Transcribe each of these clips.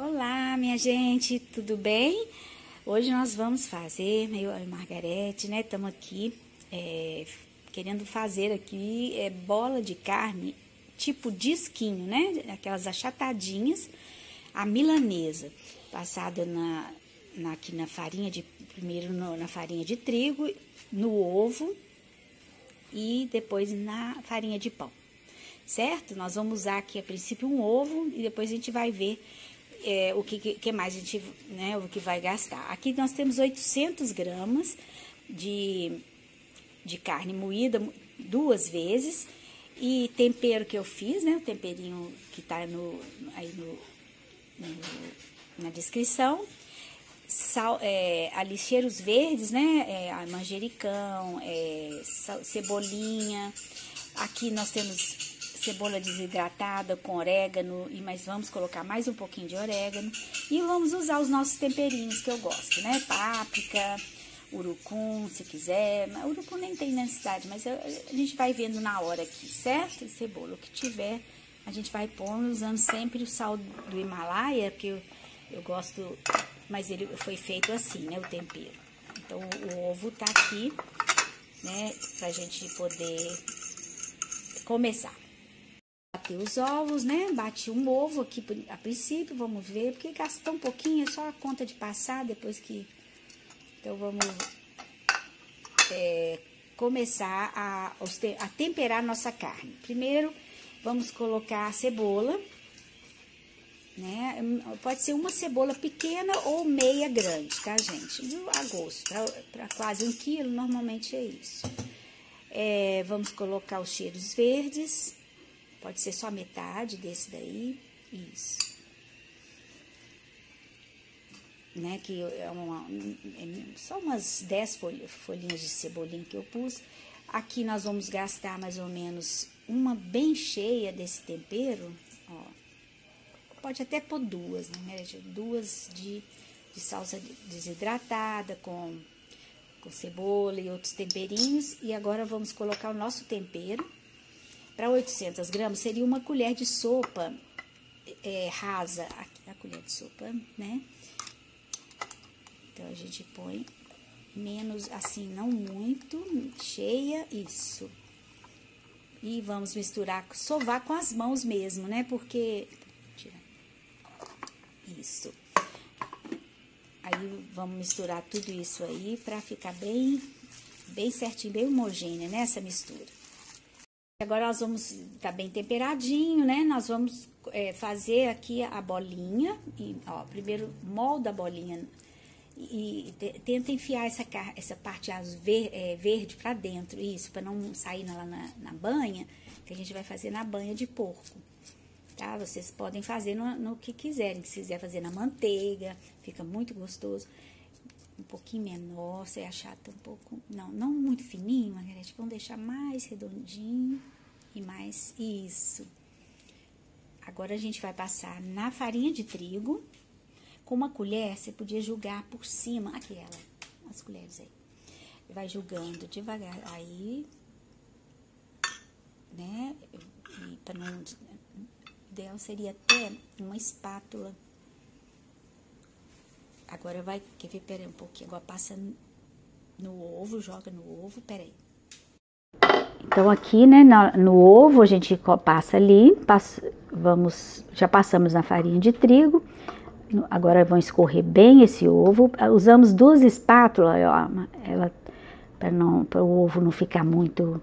Olá, minha gente, tudo bem? Hoje nós vamos fazer, eu e Margarete, né? Estamos aqui é, querendo fazer aqui é, bola de carne tipo disquinho, né? Aquelas achatadinhas, a milanesa, passada na, na, aqui na farinha de, primeiro no, na farinha de trigo, no ovo e depois na farinha de pão, certo? Nós vamos usar aqui a princípio um ovo e depois a gente vai ver é, o que, que, mais a gente, né, o que vai gastar. Aqui nós temos 800 gramas de, de carne moída duas vezes e tempero que eu fiz, né, o temperinho que tá no, aí no, no na descrição. Sal, é, verdes, né, é, manjericão, é, cebolinha. Aqui nós temos cebola desidratada com orégano, e mas vamos colocar mais um pouquinho de orégano. E vamos usar os nossos temperinhos que eu gosto, né? Páprica, urucum, se quiser. Urucum nem tem necessidade, mas a, a gente vai vendo na hora aqui, certo? E cebola, o que tiver, a gente vai pondo, usando sempre o sal do Himalaia, porque eu, eu gosto, mas ele foi feito assim, né? O tempero. Então, o ovo tá aqui, né? Pra gente poder começar bater os ovos, né? Bate um ovo aqui a princípio, vamos ver, porque gasta um pouquinho, é só a conta de passar depois que... Então, vamos é, começar a, a temperar nossa carne. Primeiro, vamos colocar a cebola, né? Pode ser uma cebola pequena ou meia grande, tá, gente? A gosto, para quase um quilo, normalmente é isso. É, vamos colocar os cheiros verdes, Pode ser só metade desse daí. Isso. Né, que é uma, é só umas 10 folhinhas de cebolinha que eu pus. Aqui nós vamos gastar mais ou menos uma bem cheia desse tempero, ó. Pode até pôr duas, né, duas de, de salsa desidratada com, com cebola e outros temperinhos. E agora vamos colocar o nosso tempero para 800 gramas, seria uma colher de sopa é, rasa, aqui a colher de sopa, né? Então, a gente põe menos, assim, não muito, cheia, isso. E vamos misturar, sovar com as mãos mesmo, né? Porque, isso. Aí, vamos misturar tudo isso aí pra ficar bem, bem certinho, bem homogênea, né? Mistura. Agora nós vamos, tá bem temperadinho, né? Nós vamos é, fazer aqui a bolinha, e, ó, primeiro molda a bolinha e, tenta enfiar essa, essa parte ver, é, verde pra dentro, isso, para não sair lá na, na banha, que a gente vai fazer na banha de porco, tá? Vocês podem fazer no, no que quiserem, se quiser fazer na manteiga, fica muito gostoso um pouquinho menor, você achata um pouco, não, não muito fininho, Margarete, vamos deixar mais redondinho e mais isso. Agora a gente vai passar na farinha de trigo, com uma colher, você podia jogar por cima, aquela, as colheres aí. Vai jogando devagar, aí, né, para não, ideal seria até uma espátula Agora vai, quer ver, peraí um pouquinho, agora passa no ovo, joga no ovo, peraí. Então, aqui, né, no, no ovo, a gente passa ali, passa, vamos, já passamos na farinha de trigo, agora vão escorrer bem esse ovo, usamos duas espátulas, ó, ela, para não, para o ovo não ficar muito,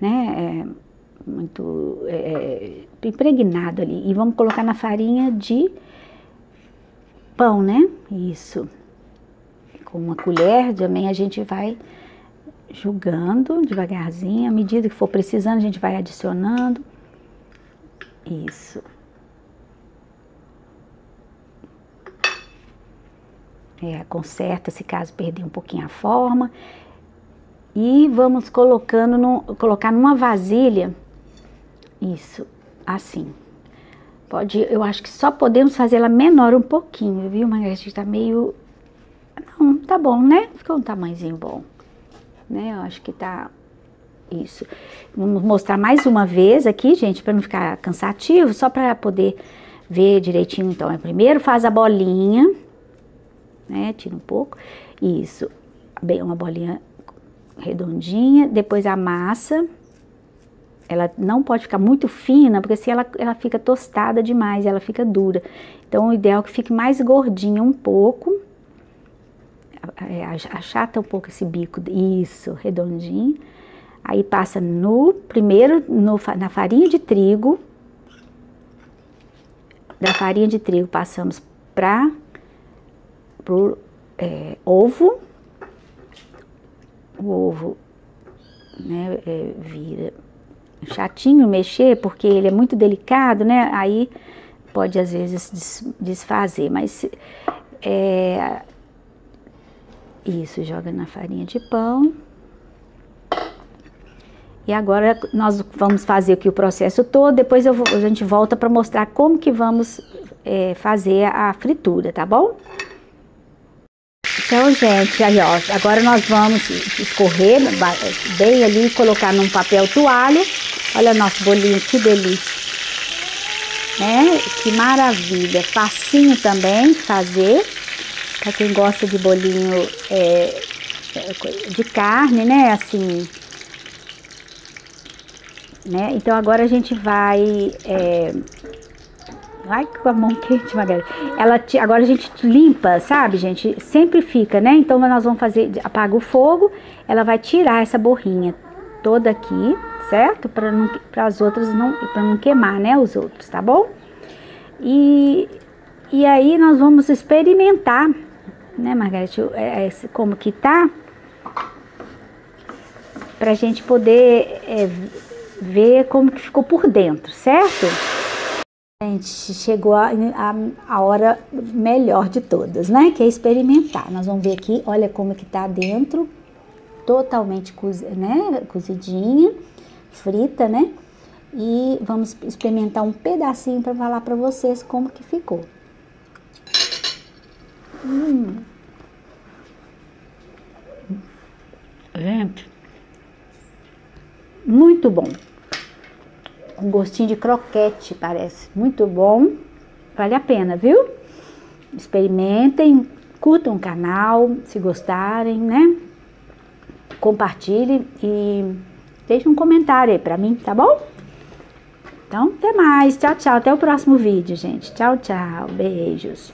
né, é, muito é, é impregnado ali, e vamos colocar na farinha de pão, né? Isso. Com uma colher também a gente vai jogando devagarzinho, à medida que for precisando a gente vai adicionando. Isso. É, conserta se caso perder um pouquinho a forma. E vamos colocando, no, colocar numa vasilha, isso, assim. Pode, eu acho que só podemos fazer ela menor um pouquinho, viu, Margarete? Tá meio... Não, tá bom, né? Ficou um tamanhozinho bom. Né? Eu acho que tá... Isso. Vamos mostrar mais uma vez aqui, gente, para não ficar cansativo, só para poder ver direitinho, então, é primeiro faz a bolinha, né? Tira um pouco, isso, bem, uma bolinha redondinha, depois a massa, ela não pode ficar muito fina, porque se ela, ela fica tostada demais, ela fica dura. Então, o ideal é que fique mais gordinha um pouco, é, achata um pouco esse bico, isso, redondinho. Aí passa no, primeiro no, na farinha de trigo, da farinha de trigo passamos para o é, ovo, o ovo né, é, vira chatinho mexer, porque ele é muito delicado, né, aí pode às vezes desfazer, mas é, isso, joga na farinha de pão. E agora nós vamos fazer aqui o processo todo, depois vou, a gente volta para mostrar como que vamos é, fazer a fritura, tá bom? Então, gente, aí ó, agora nós vamos escorrer bem ali, colocar num papel toalha. Olha nosso bolinho, que delícia. Né? Que maravilha, facinho também fazer. Para quem gosta de bolinho é, de carne, né? Assim, né? Então agora a gente vai. É... Ai, com a mão quente, Magali. Ela agora a gente limpa, sabe, gente? Sempre fica, né? Então nós vamos fazer, apaga o fogo, ela vai tirar essa borrinha toda aqui, certo? Para as outras não para não queimar, né, os outros, tá bom? E e aí nós vamos experimentar, né, Margarete, é, é, como que tá? Pra gente poder é, ver como que ficou por dentro, certo? Gente, chegou a, a, a, hora melhor de todas, né? Que é experimentar. Nós vamos ver aqui, olha como que tá dentro, totalmente né? cozidinha, frita, né? E vamos experimentar um pedacinho para falar para vocês como que ficou. Hum. Gente, muito bom um gostinho de croquete, parece. Muito bom. Vale a pena, viu? Experimentem, curtam o canal, se gostarem, né? Compartilhem e deixe um comentário aí pra mim, tá bom? Então, até mais. Tchau, tchau. Até o próximo vídeo, gente. Tchau, tchau. Beijos.